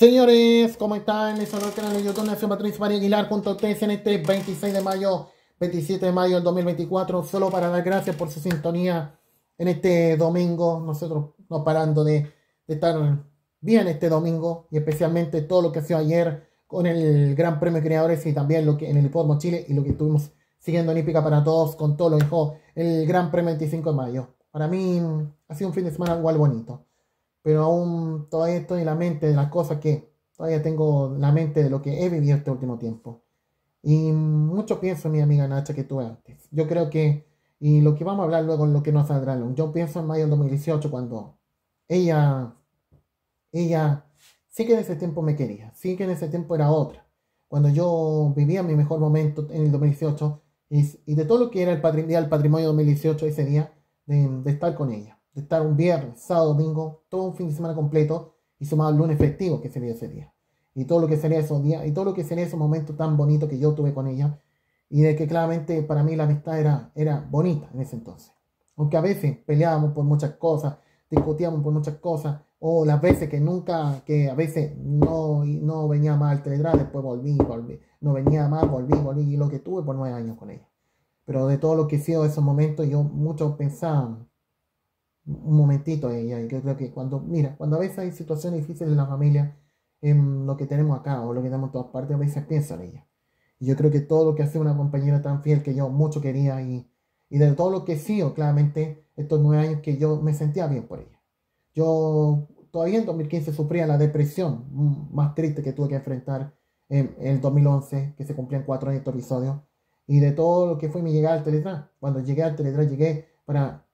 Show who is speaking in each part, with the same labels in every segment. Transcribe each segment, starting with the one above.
Speaker 1: Señores, ¿cómo están? Les honor el canal de YouTube Nación Patricia María Aguilar junto a ustedes en este 26 de mayo, 27 de mayo del 2024, solo para dar gracias por su sintonía en este domingo, nosotros no parando de, de estar bien este domingo y especialmente todo lo que ha ayer con el Gran Premio Creadores y también lo que en el Hipódromo Chile y lo que estuvimos siguiendo en Hípica para todos con todo lo dejó el Gran Premio 25 de mayo. Para mí ha sido un fin de semana igual bonito pero aún todavía estoy en la mente de las cosas que todavía tengo la mente de lo que he vivido este último tiempo. Y mucho pienso en mi amiga Nacha que tuve antes. Yo creo que, y lo que vamos a hablar luego en lo que no saldrá, yo pienso en mayo del 2018 cuando ella, ella sí que en ese tiempo me quería, sí que en ese tiempo era otra. Cuando yo vivía mi mejor momento en el 2018 y, de todo lo que era el, patrimonio, el patrimonio 2018 ese día, de estar con ella de estar un viernes, sábado, domingo, todo un fin de semana completo y sumado el lunes festivo que sería ese día. Y todo lo que sería esos días, y todo lo que sería ese momento tan bonito que yo tuve con ella, y de que claramente para mí la amistad era, era bonita en ese entonces. Aunque a veces peleábamos por muchas cosas, discutíamos por muchas cosas, o las veces que nunca, que a veces no, no venía mal el Telegram, después volví, volví, no venía mal, volví, volví, y lo que tuve por nueve años con ella. Pero de todo lo que he sido esos momentos, yo mucho pensaba, un momentito ella. Y yo creo que cuando, mira, cuando a veces hay situaciones difíciles en la familia, en lo que tenemos acá o lo que tenemos en todas partes, a veces pienso en ella. Y yo creo que todo lo que hace una compañera tan fiel que yo mucho quería y, y de todo lo que sigo, claramente, estos nueve años que yo me sentía bien por ella. Yo todavía en 2015 sufría la depresión más triste que tuve que enfrentar en, el 2011, que se cumplían cuatro años de este episodio, y de todo lo que fue mi llegada al Teletran. Cuando llegué al Teletran, llegué para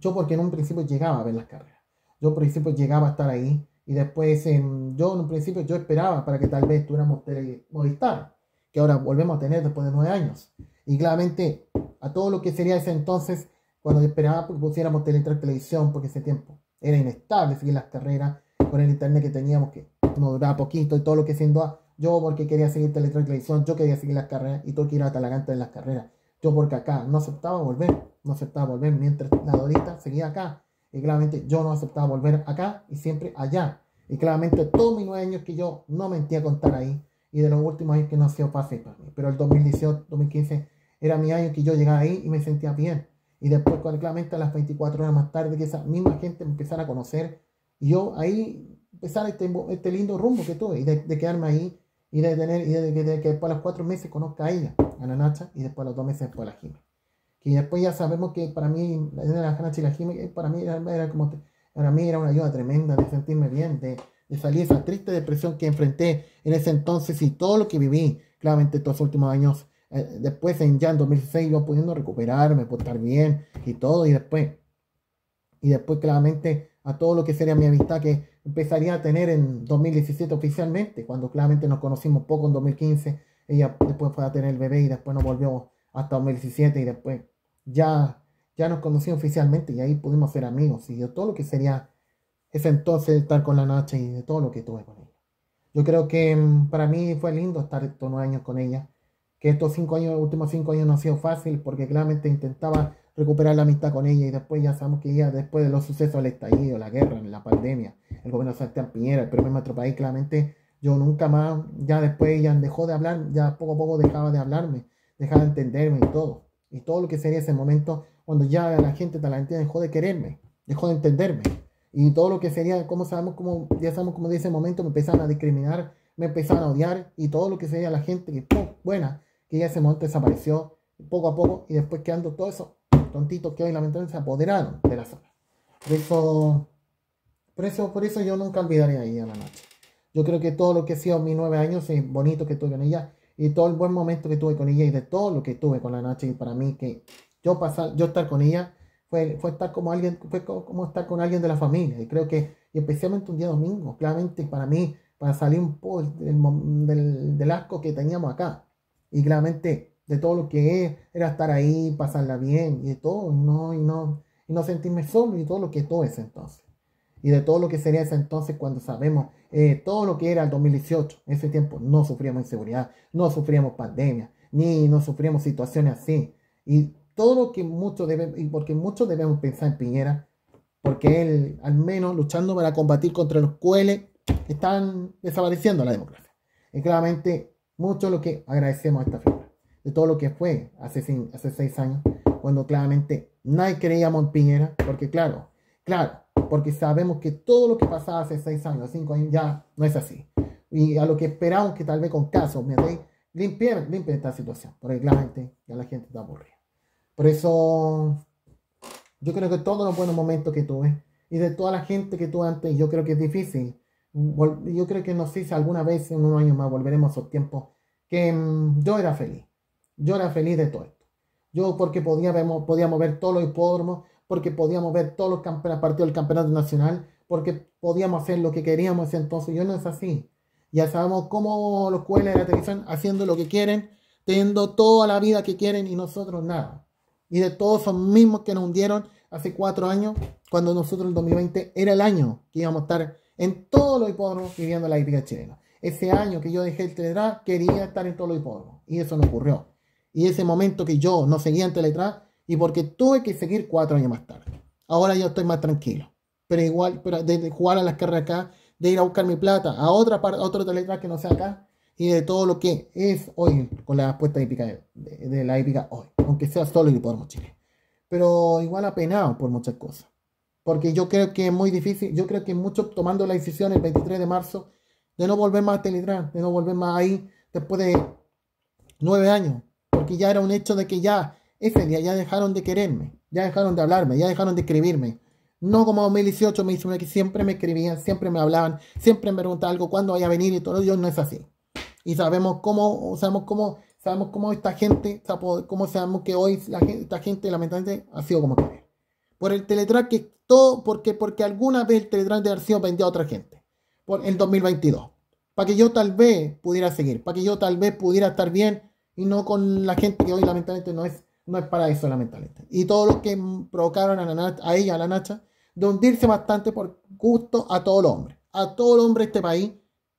Speaker 1: yo porque en un principio llegaba a ver las carreras. Yo en principio llegaba a estar ahí y después yo en un principio yo esperaba para que tal vez tuviéramos Movistar, que ahora volvemos a tener después de nueve años. Y claramente a todo lo que sería ese entonces, cuando esperaba que pusiéramos Teletrack Televisión, porque ese tiempo era inestable seguir las carreras con el internet que teníamos, que nos duraba poquito y todo lo que siendo yo porque quería seguir Teletrack Televisión, yo quería seguir las carreras y todo que ir a Talagante en las carreras. Yo porque acá no aceptaba volver, no aceptaba volver mientras la Dorita seguía acá. Y claramente yo no aceptaba volver acá y siempre allá. Y claramente todos mis nueve años que yo no mentía contar ahí. Y de los últimos años que no ha sido fácil para mí. Pero el 2018, 2015 era mi año que yo llegaba ahí y me sentía bien. Y después, claramente, a las 24 horas más tarde, que esa misma gente me empezara a conocer. Y yo ahí empezar este, este lindo rumbo que tuve. Y de, quedarme ahí. Y de tener, y de, que después a los cuatro meses conozca a ella a la Nacha y después a los dos meses después a la Jime. Que después ya sabemos que para mí, la Nacha y la Jime, para mí era, como, para mí era una ayuda tremenda de sentirme bien, de, salir esa triste depresión que enfrenté en ese entonces y todo lo que viví, claramente estos últimos años. Eh, después, en ya en 2006, yo pudiendo recuperarme, por estar bien y todo, y después, y después claramente a todo lo que sería mi amistad que empezaría a tener en 2017 oficialmente, cuando claramente nos conocimos poco en 2015 ella después fue a tener el bebé y después nos volvió hasta 2017 y después ya, ya nos conocimos oficialmente y ahí pudimos ser amigos y de todo lo que sería ese entonces estar con la Nacha y de todo lo que tuve con ella. Yo creo que mm, para mí fue lindo estar estos nueve años con ella, que estos cinco años, últimos cinco años no ha sido fácil porque claramente intentaba recuperar la amistad con ella y después ya sabemos que ella, después de los sucesos del estallido, la guerra, la pandemia, el gobierno de Sebastián Piñera, el primer nuestro país, claramente yo nunca más, ya después ella dejó de hablar, ya poco a poco dejaba de hablarme, dejaba de entenderme y todo. Y todo lo que sería ese momento cuando ya la gente talentosa dejó de quererme, dejó de entenderme. Y todo lo que sería, como sabemos, como ya sabemos como de ese momento me empezaron a discriminar, me empezaron a odiar y todo lo que sería la gente que buena, que ya ese momento desapareció poco a poco y después quedando todo eso tontitos que hoy lamentablemente se apoderaron de la zona. Por eso, por eso, por eso yo nunca olvidaré ahí a la noche. Yo creo que todo lo que ha sido mis nueve años es bonito que tuve con ella y todo el buen momento que tuve con ella y de todo lo que tuve con la Nacha y para mí que yo pasar, yo estar con ella fue, fue estar como alguien, fue como estar con alguien de la familia y creo que y especialmente un día domingo, claramente para mí, para salir un poco del, del, asco que teníamos acá y claramente de todo lo que era estar ahí, pasarla bien y de todo, no, y no, y no sentirme solo y todo lo que todo ese entonces y de todo lo que sería ese entonces cuando sabemos eh, todo lo que era el 2018. En ese tiempo no sufríamos inseguridad, no sufríamos pandemia, ni no sufríamos situaciones así. Y todo lo que muchos deben, y porque muchos debemos pensar en Piñera, porque él, al menos luchando para combatir contra los cueles, están desapareciendo la democracia. Y claramente, mucho lo que agradecemos a esta figura, de todo lo que fue hace, seis años, cuando claramente nadie creíamos en Piñera, porque claro, claro, porque sabemos que todo lo que pasaba hace seis años, cinco años, ya no es así. Y a lo que esperamos que tal vez con casos, ¿me limpien, limpien esta situación, porque claramente ya la gente está aburrida. Por eso, yo creo que todos los buenos momentos que tuve, y de toda la gente que tuve antes, yo creo que es difícil. Yo creo que no sé si alguna vez en unos años más volveremos a esos tiempos que mm, yo era feliz. Yo era feliz de todo esto. Yo porque podíamos, ver todos los hipódromos, porque podíamos ver todos los partidos del campeonato nacional, porque podíamos hacer lo que queríamos entonces. Yo no es así. Ya sabemos cómo los cuales de la televisión haciendo lo que quieren, teniendo toda la vida que quieren y nosotros nada. Y de todos esos mismos que nos hundieron hace cuatro años, cuando nosotros en 2020 era el año que íbamos a estar en todos los hipódromos viviendo la hípica chilena. Ese año que yo dejé el Teletrás, quería estar en todos los hipódromos. Y eso no ocurrió. Y ese momento que yo no seguía en Teletrás, y porque tuve que seguir cuatro años más tarde. Ahora yo estoy más tranquilo. Pero igual, pero de, jugar a las carreras acá, de ir a buscar mi plata a otra a otro Teletrás que no sea acá, y de todo lo que es hoy con la apuesta hípica de, la hípica hoy, aunque sea solo el hipódromo Chile pero igual apenado por muchas cosas. Porque yo creo que es muy difícil, yo creo que muchos tomando la decisión el 23 de marzo de no volver más a Telegram, de no volver más ahí después de nueve años, porque ya era un hecho de que ya ese día ya dejaron de quererme, ya dejaron de hablarme, ya dejaron de escribirme. No como 2018, 2019, que siempre me escribían, siempre me hablaban, siempre me preguntaban algo, cuándo vaya a venir y todo, yo no es así. Y sabemos cómo, sabemos cómo sabemos cómo esta gente, cómo sabemos que hoy la gente, esta gente lamentablemente ha sido como que por el Teletrack todo, porque, porque alguna vez el Teletrack de haber sido vendido a otra gente, por el 2022, para que yo tal vez pudiera seguir, para que yo tal vez pudiera estar bien y no con la gente que hoy lamentablemente no es, no es para eso lamentablemente. Y todo lo que provocaron a, la, a ella, a la Nacha, de hundirse bastante por gusto a todo el hombre, a todo el hombre de este país,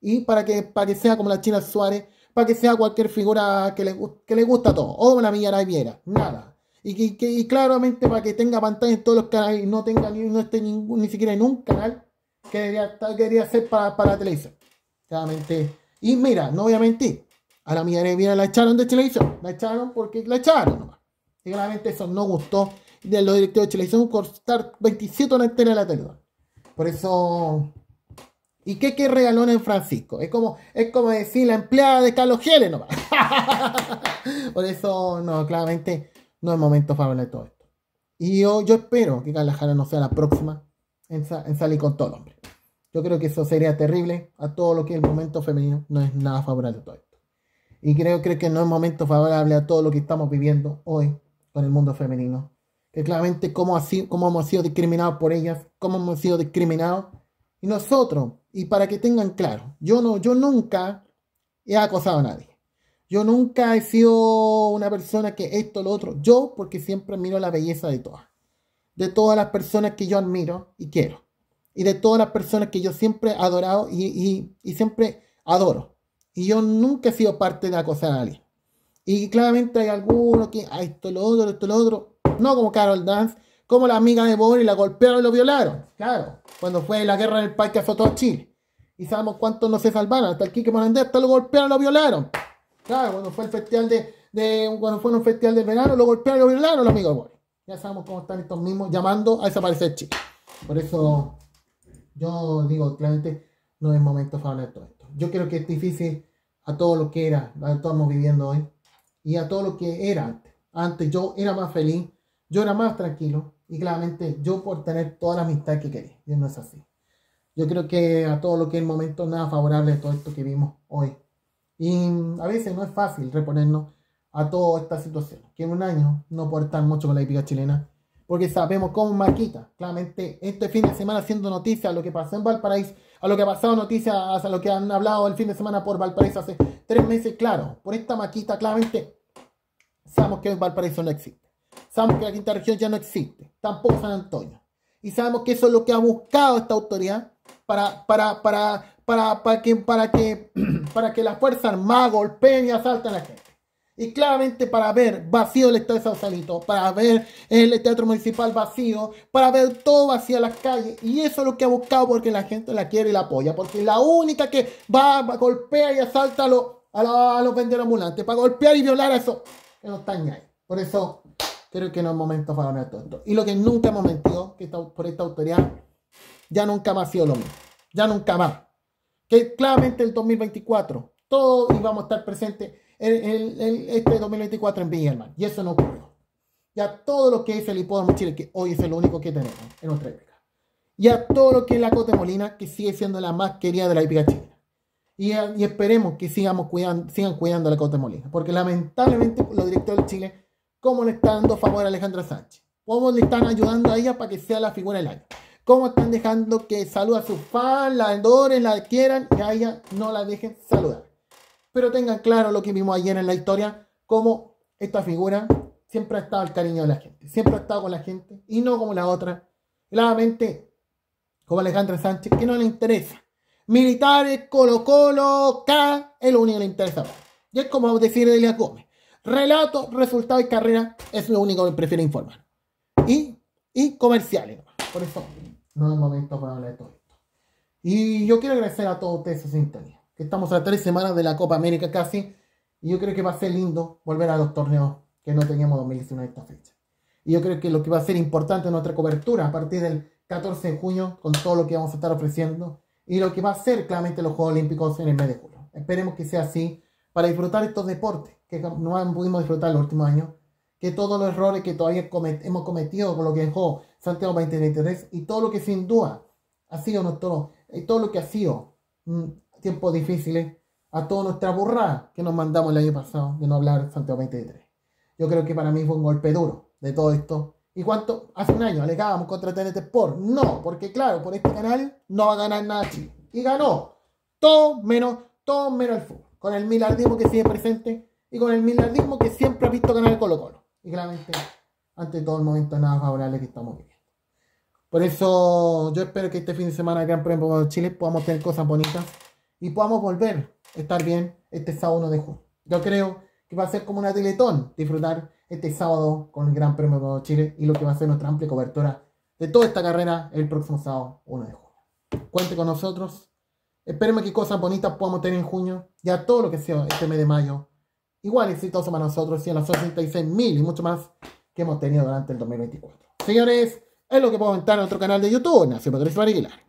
Speaker 1: y para que, para que sea como la China Suárez, para que sea cualquier figura que le, que le gusta a todo. O la Millana Viera, nada. Y, que, claramente para que tenga pantalla en todos los canales y no tenga ni, no esté ningún, ni siquiera en un canal que debería, debería ser para, para televisión. Claramente. Y mira, no voy a mentir. A la Millana Viera la echaron de televisión. La echaron porque la echaron nomás. Y claramente eso no gustó de los directivos de televisión cortar 27 horas en la televisión. Por eso ¿Y qué, qué regalón en Francisco? Es como, es como decir la empleada de Carlos Gieles nomás. Por eso, no, claramente no es momento favorable de todo esto. Y yo, espero que Carla Jara no sea la próxima en, salir con todo el hombre. Yo creo que eso sería terrible a todo lo que el momento femenino. No es nada favorable de todo esto. Y creo, creo que no es momento favorable a todo lo que estamos viviendo hoy con el mundo femenino. Que claramente cómo, así, cómo hemos sido discriminados por ellas, cómo hemos sido discriminados. Y nosotros, y para que tengan claro, yo, no, yo nunca he acosado a nadie. Yo nunca he sido una persona que esto, lo otro. Yo porque siempre miro la belleza de todas. De todas las personas que yo admiro y quiero. Y de todas las personas que yo siempre he adorado y, siempre adoro. Y yo nunca he sido parte de acosar a nadie. Y claramente hay algunos que, ah, esto, lo otro, esto, lo otro. No como Carol Dance, como la amiga de Boris la golpearon y lo violaron. Claro, cuando fue la guerra en el parque azotó a Chile. Y sabemos cuántos no se salvaron. Hasta el Kike Morandé, hasta lo golpearon y lo violaron. Claro, cuando fue el festival de, de cuando fue un festival de verano, lo golpearon y lo violaron los amigos de Boris. Ya sabemos cómo están estos mismos llamando a desaparecer Chile. Por eso yo digo claramente, no es momento para hablar de todo esto. Yo creo que es difícil a todo lo que era, lo que estamos viviendo hoy, y a todo lo que era antes. Antes yo era más feliz, yo era más tranquilo, y claramente yo por tener toda la amistad que quería. Y no es así. Yo creo que a todo lo que es el momento nada favorable de todo esto que vimos hoy. Y a veces no es fácil reponernos a toda esta situación. Que en un año no puede estar mucho con la hípica chilena. Porque sabemos cómo Maquita, claramente, este fin de semana haciendo noticias lo que pasó en Valparaíso, a lo que ha pasado noticias, a lo que han hablado el fin de semana por Valparaíso hace tres meses, claro, por esta Maquita, claramente, sabemos que Valparaíso no existe. Sabemos que la quinta región ya no existe, tampoco San Antonio. Y sabemos que eso es lo que ha buscado esta autoridad para, para, para, para, para, que, para, que, para que las Fuerzas Armadas golpeen y asalten a la gente. Y claramente para ver vacío el estadio de Sausalito, para ver el teatro municipal vacío, para ver todo vacío las calles. Y eso es lo que ha buscado porque la gente la quiere y la apoya. Porque la única que va, a golpear y asalta a los, a los, vendedores ambulantes, para golpear y violar a eso, que no están ahí. Por eso creo que no es momento para hablar todo esto. Y lo que nunca hemos mentido, que por esta autoridad, ya nunca más ha sido lo mismo. Ya nunca más. Que claramente el 2024, todos íbamos a estar presentes el, este 2024 en Villa Y eso no ocurrió. Ya todo lo que es el hipódromo Chile, que hoy es lo único que tenemos en nuestra época. Ya todo lo que es la Cote Molina, que sigue siendo la más querida de la hípica chilena. Y, esperemos que sigamos cuidando, sigan cuidando la Cote Molina. Porque lamentablemente los directores de Chile, ¿cómo le están dando favor a Alejandra Sánchez? ¿Cómo le están ayudando a ella para que sea la figura del año? ¿Cómo están dejando que salude a sus fans, la adoren, la quieran y a ella no la dejen saludar? Pero tengan claro lo que vimos ayer en la historia, como esta figura siempre ha estado al cariño de la gente, siempre ha estado con la gente y no como la otra. Claramente, como Alejandra Sánchez, que no le interesa. Militares, Colo Colo, K, es lo único que le interesa. Y es como decir Delia Gómez. Relato, resultado y carrera es lo único que prefiere informar. Y, y comerciales. Por eso no es momento para hablar de todo esto. Y yo quiero agradecer a todos ustedes su sintonía que estamos a tres semanas de la Copa América casi, y yo creo que va a ser lindo volver a los torneos que no teníamos 2019 esta fecha. Y yo creo que lo que va a ser importante en nuestra cobertura a partir del 14 de junio, con todo lo que vamos a estar ofreciendo, y lo que va a ser claramente los Juegos Olímpicos en el mes de julio. Esperemos que sea así para disfrutar estos deportes que no pudimos disfrutar los últimos años, que todos los errores que todavía hemos cometido con lo que dejó Santiago 2023 y todo lo que sin duda ha sido nuestro, y todo lo que ha sido mm, tiempos difíciles a toda nuestra burrada que nos mandamos el año pasado de no hablar Santiago 23. Yo creo que para mí fue un golpe duro de todo esto. ¿Y cuánto? Hace un año alegábamos contra TNT Sport. No, porque claro, por este canal no va a ganar nada Chile. Y ganó. Todo menos, todo menos el fútbol. Con el milardismo que sigue presente y con el milardismo que siempre ha visto ganar el Colo Colo. Y claramente, ante todo el momento nada favorable que estamos viviendo. Por eso yo espero que este fin de semana, Gran Premio de Chile, podamos tener cosas bonitas y podamos volver a estar bien este sábado 1 de junio. Yo creo que va a ser como una teletón disfrutar este sábado con el Gran Premio de Chile y lo que va a ser nuestra amplia cobertura de toda esta carrera el próximo sábado 1 de junio. Cuente con nosotros. Esperemos que cosas bonitas podamos tener en junio. Ya todo lo que sea este mes de mayo. Igual exitoso para nosotros y en las 66 mil y mucho más que hemos tenido durante el 2024. Señores, es lo que puedo comentar en nuestro canal de YouTube, Nació Patricio Aguilar.